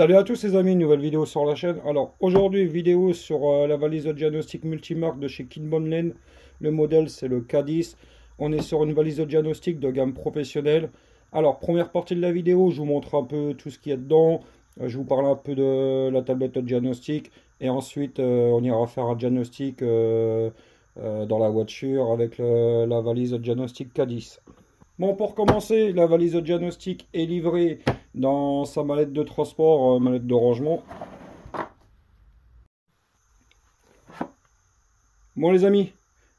Salut à tous les amis, nouvelle vidéo sur la chaîne. Alors aujourd'hui vidéo sur euh, la valise de diagnostic multimarque de chez Kinbonlen. Le modèle c'est le K10. On est sur une valise de diagnostic de gamme professionnelle. Alors première partie de la vidéo, je vous montre un peu tout ce qu'il y a dedans. Euh, je vous parle un peu de la tablette de diagnostic. Et ensuite euh, on ira faire un diagnostic dans la voiture avec la valise de diagnostic K10. Bon, pour commencer, la valise de diagnostic est livrée dans sa mallette de transport, euh, mallette de rangement. Bon les amis,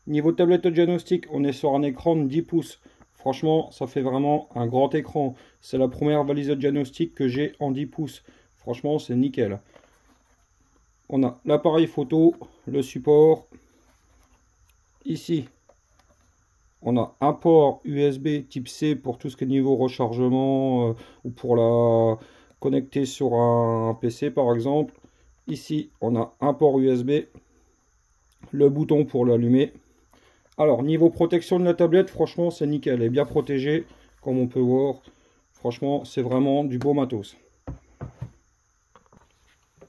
niveau tablette de diagnostic, on est sur un écran de 10 pouces. Franchement, ça fait vraiment un grand écran. C'est la première valise de diagnostic que j'ai en 10 pouces. Franchement, c'est nickel. On a l'appareil photo, le support. Ici, on a un port USB type C pour tout ce qui est niveau rechargement euh, ou pour la connecter sur un PC par exemple. Ici, on a un port USB, le bouton pour l'allumer. Alors, niveau protection de la tablette, franchement, c'est nickel. Elle est bien protégée, comme on peut voir. Franchement, c'est vraiment du beau matos.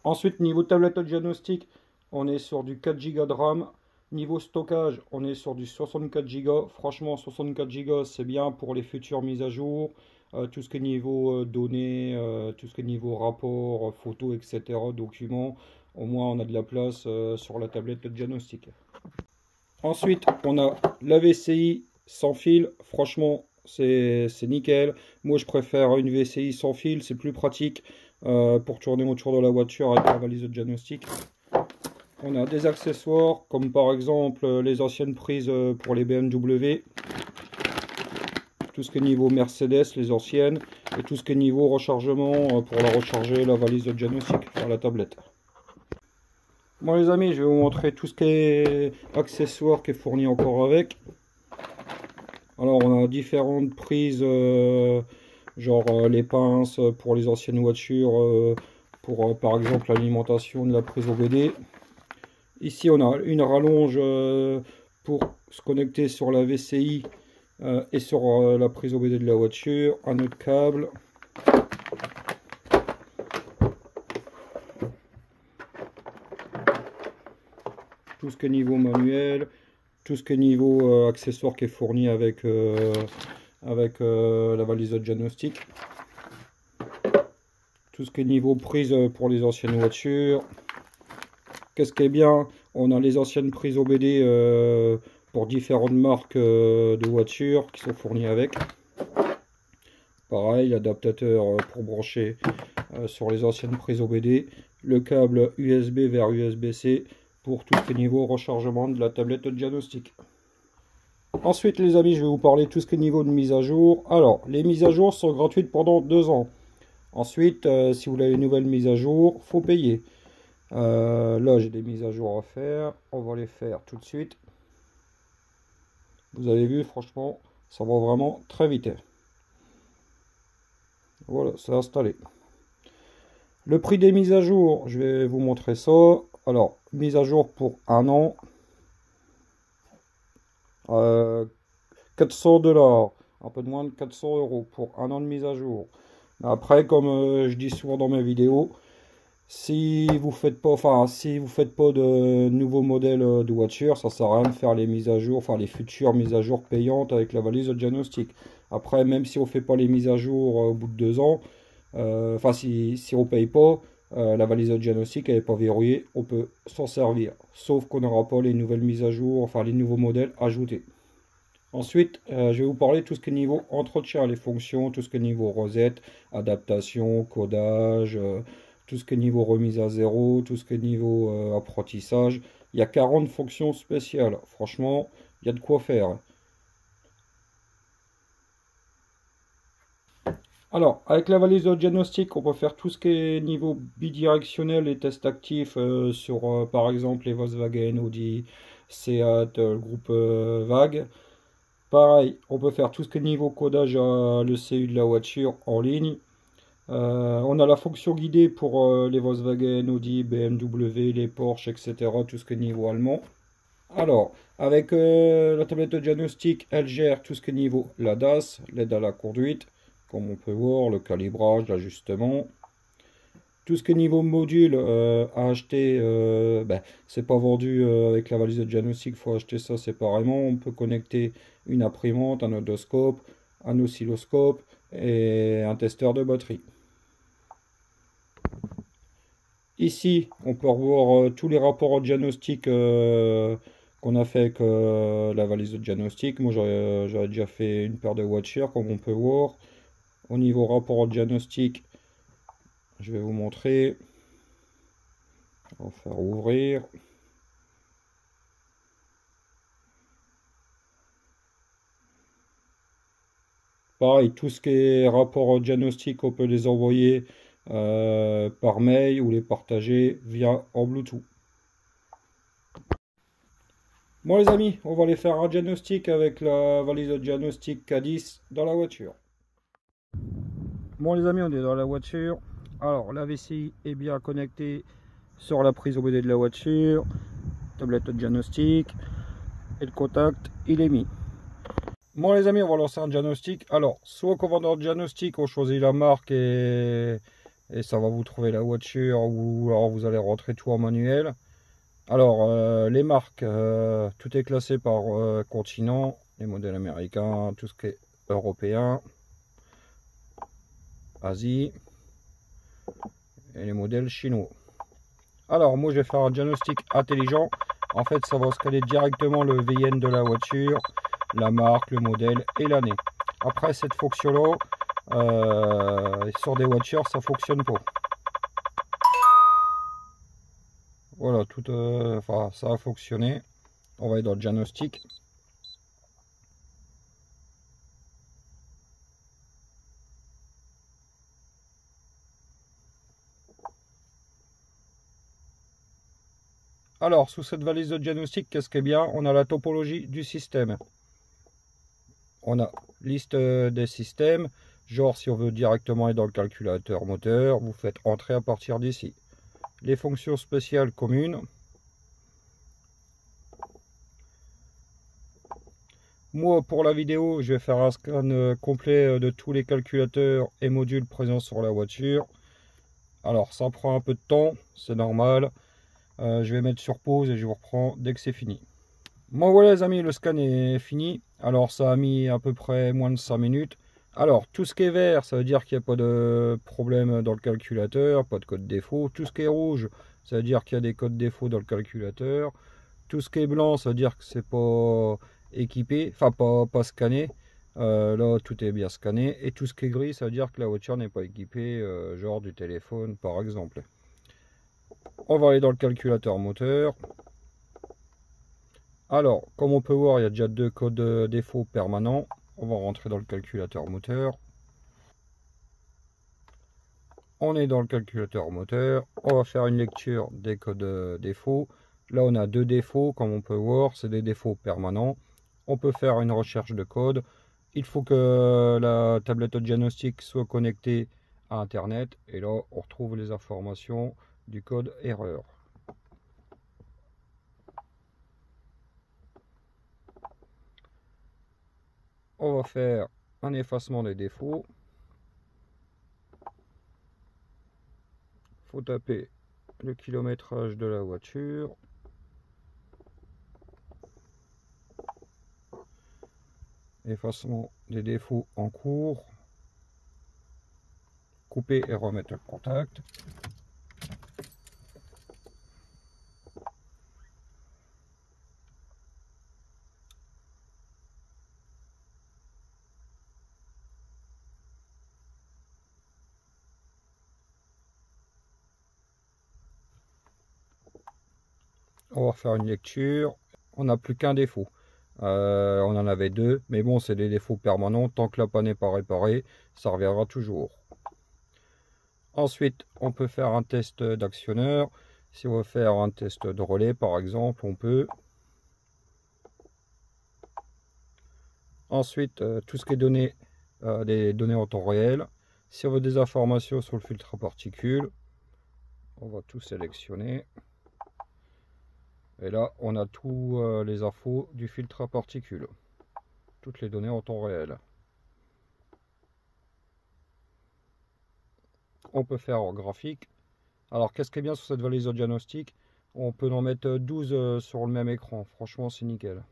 Ensuite, niveau tablette diagnostic, on est sur du 4 Go de RAM, Niveau stockage, on est sur du 64 Go. Franchement, 64 Go, c'est bien pour les futures mises à jour. Euh, tout ce qui est niveau euh, données, euh, tout ce qui est niveau rapport, photos, etc., documents. Au moins, on a de la place sur la tablette de diagnostic. Ensuite, on a la VCI sans fil. Franchement, c'est nickel. Moi, je préfère une VCI sans fil. C'est plus pratique pour tourner autour de la voiture avec la valise de diagnostic. On a des accessoires comme par exemple euh, les anciennes prises euh, pour les BMW. Tout ce qui est niveau Mercedes, les anciennes. Et tout ce qui est niveau rechargement euh, pour la recharger, la valise de diagnostic, la tablette. Bon les amis, je vais vous montrer tout ce qui est accessoires qui est fourni encore avec. Alors on a différentes prises, genre les pinces pour les anciennes voitures, pour par exemple l'alimentation de la prise OBD. Ici, on a une rallonge euh, pour se connecter sur la VCI euh, et sur euh, la prise OBD de la voiture. Un autre câble. Tout ce qui est niveau manuel. Tout ce qui est niveau accessoire qui est fourni avec, avec la valise de diagnostic. Tout ce qui est niveau prise pour les anciennes voitures. Qu'est-ce qui est bien? On a les anciennes prises OBD euh, pour différentes marques euh, de voitures qui sont fournies avec. Pareil, l'adaptateur euh, pour brancher sur les anciennes prises OBD. Le câble USB vers USB-C pour tout ce qui est niveau rechargement de la tablette de diagnostic. Ensuite les amis, je vais vous parler tout ce qui est niveau de mise à jour. Alors, les mises à jour sont gratuites pendant deux ans. Ensuite, si vous voulez les nouvelles mises à jour, faut payer. Euh, là, j'ai des mises à jour à faire. On va les faire tout de suite. Vous avez vu, franchement, ça va vraiment très vite. Voilà, c'est installé. Le prix des mises à jour, je vais vous montrer ça. Alors, mise à jour pour un an. 400 euh, dollars, un peu de moins de 400 euros pour un an de mise à jour. Après, comme euh, je dis souvent dans mes vidéos, si vous faites pas, enfin, si vous faites pas de nouveaux modèles euh, de voiture, ça sert à rien de faire les mises à jour, enfin les futures mises à jour payantes avec la valise de diagnostic. Après, même si on fait pas les mises à jour euh, au bout de deux ans, enfin si, si on paye pas, la valise de diagnostic elle n'est pas verrouillée, on peut s'en servir. Sauf qu'on n'aura pas les nouvelles mises à jour, enfin les nouveaux modèles ajoutés. Ensuite, je vais vous parler de tout ce qui est niveau entretien, les fonctions, tout ce qui est niveau recette, adaptation, codage, tout ce qui est niveau remise à zéro, tout ce qui est niveau euh, apprentissage. Il y a 40 fonctions spéciales. Franchement, il y a de quoi faire. Alors, avec la valise de diagnostic, on peut faire tout ce qui est niveau bidirectionnel et tests actifs euh, sur, euh, par exemple, les Volkswagen, Audi, Seat, le groupe VAG. Pareil, on peut faire tout ce qui est niveau codage à le CU de la voiture en ligne. Euh, on a la fonction guidée pour euh, les Volkswagen, Audi, BMW, les Porsche, etc. Tout ce qui est niveau allemand. Alors, avec la tablette de diagnostic, elle gère tout ce qui est niveau la DAS, l'aide à la conduite, comme on peut voir, le calibrage, l'ajustement. Tout ce qui est niveau module euh, à acheter, euh, ben, c'est pas vendu euh, avec la valise de diagnostic, il faut acheter ça séparément. On peut connecter une imprimante, un odoscope, un oscilloscope et un testeur de batterie. Ici, on peut revoir tous les rapports au diagnostic qu'on a fait avec la valise de diagnostic. Moi, j'avais déjà fait une paire de voitures, comme on peut voir. Au niveau rapport au diagnostic, je vais vous montrer. On va faire ouvrir. Pareil, tout ce qui est rapport au diagnostic, on peut les envoyer euh, par mail ou les partager via en Bluetooth. Bon les amis, on va aller faire un diagnostic avec la valise de diagnostic K10 dans la voiture. Bon les amis, on est dans la voiture. Alors, la vessie est bien connectée sur la prise au OBD de la voiture, tablette de diagnostic, et le contact, il est mis. Bon les amis, on va lancer un diagnostic. Alors, soit le diagnostic, on choisit la marque et, et ça va vous trouver la voiture, ou alors vous allez rentrer tout en manuel. Alors, euh, les marques, euh, tout est classé par euh, continent, les modèles américains, tout ce qui est européen, Asie, et les modèles chinois. Alors, moi, je vais faire un diagnostic intelligent. En fait, ça va scanner directement le VN de la voiture, la marque, le modèle et l'année. Après, cette fonction-là, euh, sur des voitures, ça fonctionne pas. Voilà, tout, euh, enfin, ça a fonctionné. On va aller dans le diagnostic. Alors, sous cette valise de diagnostic, qu'est-ce qui est bien? On a la topologie du système. On a liste euh, des systèmes. Genre, si on veut directement aller dans le calculateur moteur, vous faites entrer à partir d'ici. Les fonctions spéciales communes. Moi, pour la vidéo, je vais faire un scan euh, complet euh, de tous les calculateurs et modules présents sur la voiture. Alors, ça prend un peu de temps, c'est normal. Euh, je vais mettre sur pause et je vous reprends dès que c'est fini. Bon voilà les amis, le scan est fini. Alors ça a mis à peu près moins de 5 minutes. Alors tout ce qui est vert, ça veut dire qu'il n'y a pas de problème dans le calculateur, pas de code défaut. Tout ce qui est rouge, ça veut dire qu'il y a des codes défauts dans le calculateur. Tout ce qui est blanc, ça veut dire que c'est pas équipé, enfin pas, pas scanné. Euh, là tout est bien scanné. Et tout ce qui est gris, ça veut dire que la voiture n'est pas équipée, euh, genre du téléphone par exemple. On va aller dans le calculateur moteur. Alors, comme on peut voir, il y a déjà deux codes défauts permanents. On va rentrer dans le calculateur moteur. On est dans le calculateur moteur. On va faire une lecture des codes défauts. Là, on a deux défauts, comme on peut voir, c'est des défauts permanents. On peut faire une recherche de code. Il faut que la tablette de diagnostic soit connectée à Internet. Et là, on retrouve les informations du code erreur. On va faire un effacement des défauts. faut taper le kilométrage de la voiture. Effacement des défauts en cours. Couper et remettre le contact. On va faire une lecture. On n'a plus qu'un défaut. Euh, on en avait deux, mais bon, c'est des défauts permanents. Tant que la panne n'est pas réparée, ça reviendra toujours. Ensuite, on peut faire un test d'actionneur. Si on veut faire un test de relais, par exemple, on peut. Ensuite, euh, tout ce qui est donné, euh, des données en temps réel. Si on veut des informations sur le filtre à particules, on va tout sélectionner. Et là, on a tous euh, les infos du filtre à particules. Toutes les données en temps réel. On peut faire en graphique. Alors, qu'est-ce qui est bien sur cette valise de diagnostic? On peut en mettre 12 euh, sur le même écran. Franchement, c'est nickel.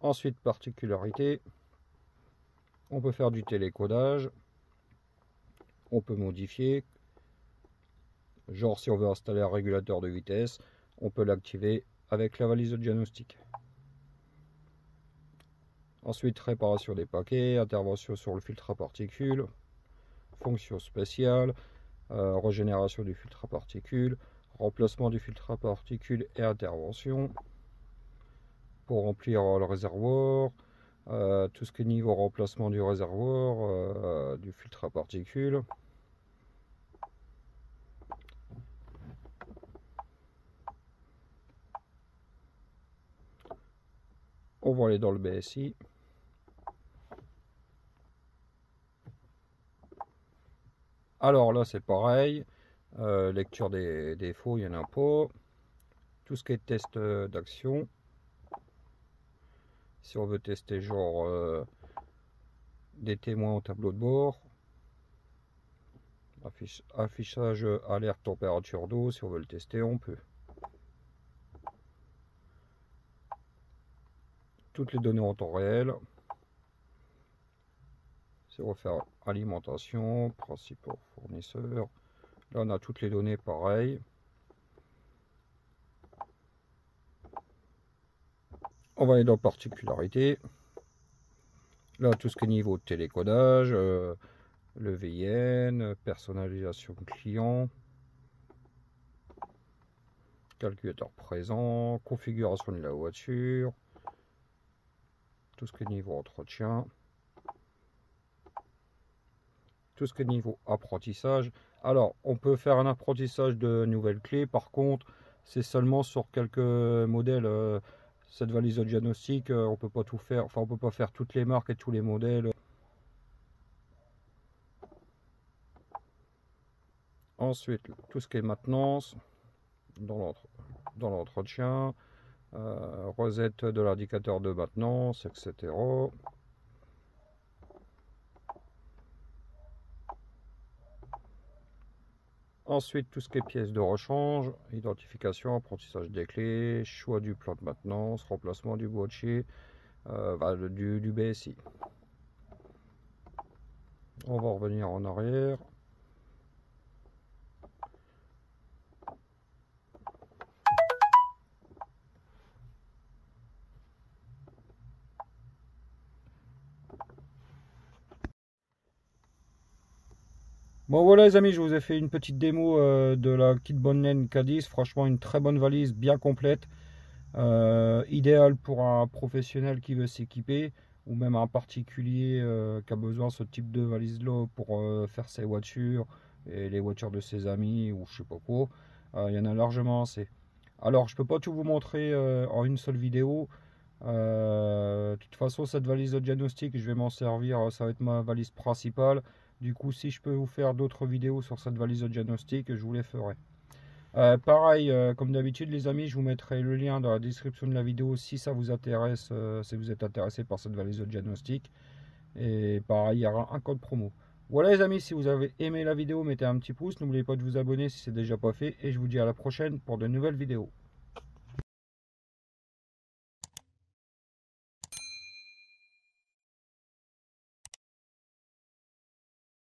Ensuite, particularité, on peut faire du télécodage, on peut modifier, genre si on veut installer un régulateur de vitesse, on peut l'activer avec la valise de diagnostic. Ensuite, réparation des paquets, intervention sur le filtre à particules, fonction spéciale, euh, régénération du filtre à particules, remplacement du filtre à particules et intervention pour remplir le réservoir, euh, tout ce qui est niveau remplacement du réservoir, euh, du filtre à particules. On va aller dans le BSI. Alors là c'est pareil, euh, lecture des défauts, il y en a pas. Tout ce qui est test d'action, si on veut tester genre euh, des témoins au tableau de bord. affichage alerte température d'eau, si on veut le tester, on peut. Toutes les données en temps réel. Si on veut faire alimentation, principaux fournisseurs. Là, on a toutes les données pareilles. On va aller dans particularité. Là, tout ce qui est niveau télécodage, euh, le VIN, personnalisation client, calculateur présent, configuration de la voiture, tout ce qui est niveau entretien, tout ce qui est niveau apprentissage. Alors, on peut faire un apprentissage de nouvelles clés, par contre, c'est seulement sur quelques modèles. Euh, cette valise de diagnostic, euh, on peut pas tout faire, enfin on peut pas faire toutes les marques et tous les modèles. Ensuite, tout ce qui est maintenance, dans l'entretien, euh, recette de l'indicateur de maintenance, etc. Ensuite, tout ce qui est pièces de rechange, identification, apprentissage des clés, choix du plan de maintenance, remplacement du boîtier, euh, du, du BSI. On va revenir en arrière. Bon voilà les amis, je vous ai fait une petite démo euh, de la Kit Bonnen K10. Franchement une très bonne valise, bien complète. Euh, idéal pour un professionnel qui veut s'équiper ou même un particulier euh, qui a besoin de ce type de valise là pour faire ses voitures et les voitures de ses amis ou je sais pas quoi. Il y en a largement assez. Alors je peux pas tout vous montrer en une seule vidéo. de toute façon cette valise de diagnostic je vais m'en servir, ça va être ma valise principale. Du coup, si je peux vous faire d'autres vidéos sur cette valise de diagnostic, je vous les ferai. Euh, pareil, euh, comme d'habitude les amis, je vous mettrai le lien dans la description de la vidéo si ça vous intéresse, euh, si vous êtes intéressé par cette valise de diagnostic. Et pareil, il y aura un code promo. Voilà les amis, si vous avez aimé la vidéo, mettez un petit pouce. N'oubliez pas de vous abonner si ce n'est déjà pas fait. Et je vous dis à la prochaine pour de nouvelles vidéos.